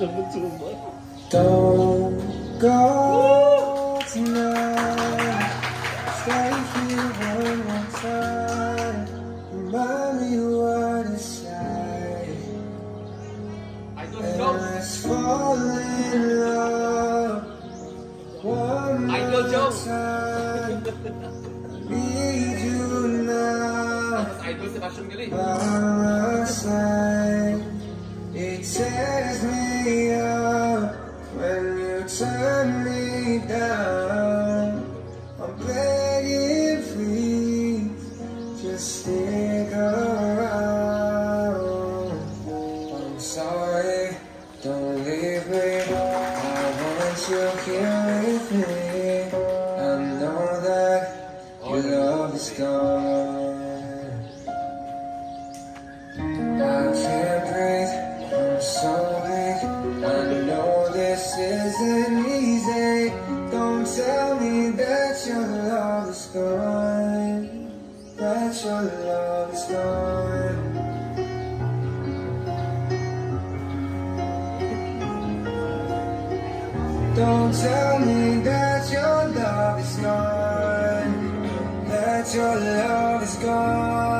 Don't go tonight. Stay here one more time. Remind me what it's like. And let's fall in love one more time. I need you now. By my side, it tears up when you turn me down. I'm begging, please, just stick around. I'm sorry, don't leave me. I want you here with me. I know that your love is gone. Isn't easy. Don't tell me that your love is gone. That your love is gone. Don't tell me that your love is gone. That your love is gone.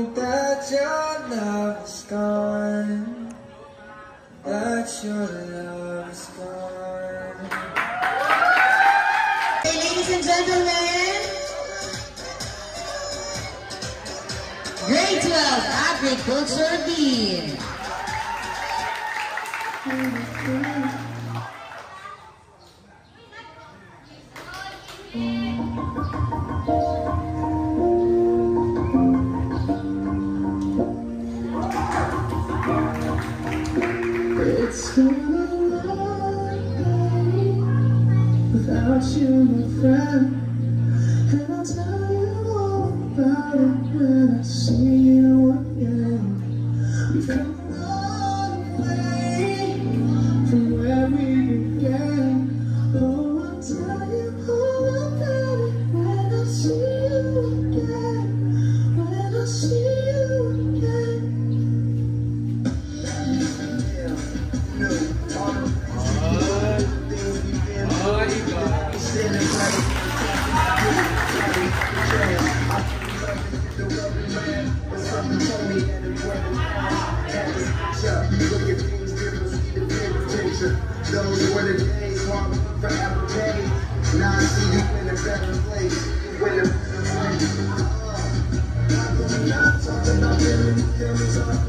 that your love is gone. That your love is gone. Hey, ladies and gentlemen, grade 12 agriculture dean. Without you, my friend.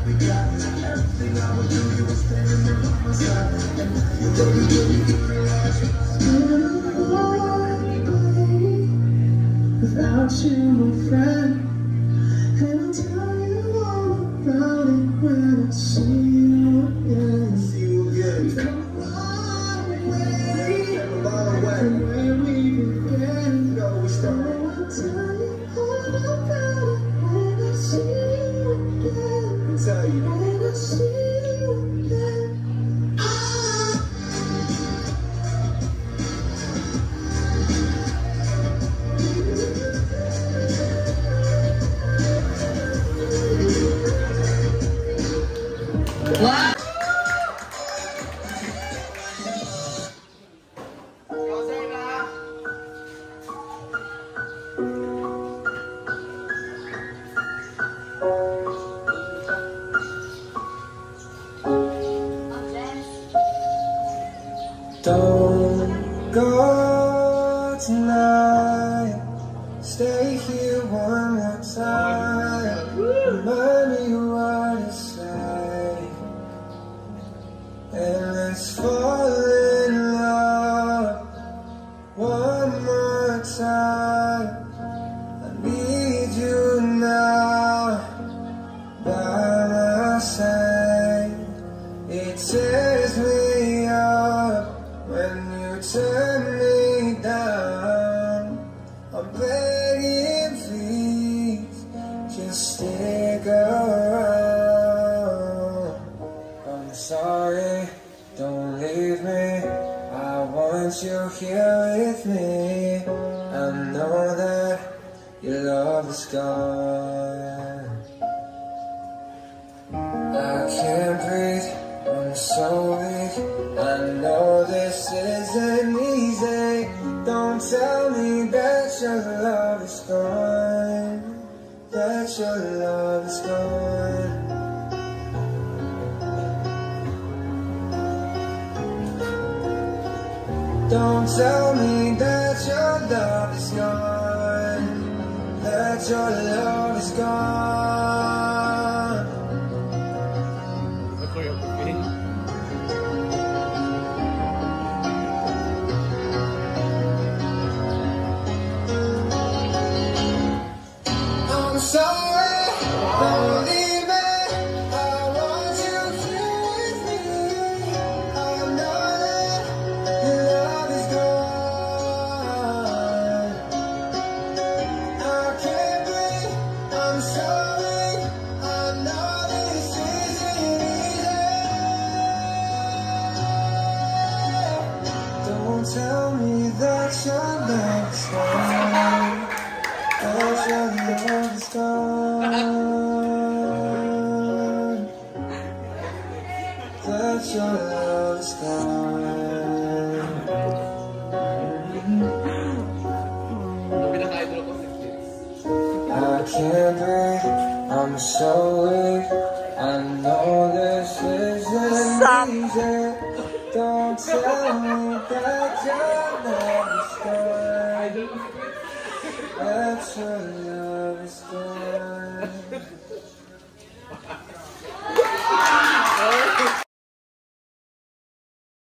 We got. Everything I would do, you were standing there by my side. And Without you, my friend, and I'll tell you all about it when I see Wow. Don't go tonight. Stay here one more time. Remind me what it's like. And let's fall. I'm sorry, don't leave me. I want you here with me. I know that your love is gone. I can't breathe, I'm so weak. I know this isn't easy. Don't tell me that your love is gone. That your love Don't tell me that your love is gone. That your love is gone. Tell me that your love is gone. That your love is gone. That your love is gone. I can't breathe, I'm so weak. I know this isn't easy. Tell that your love is gone. That your love is.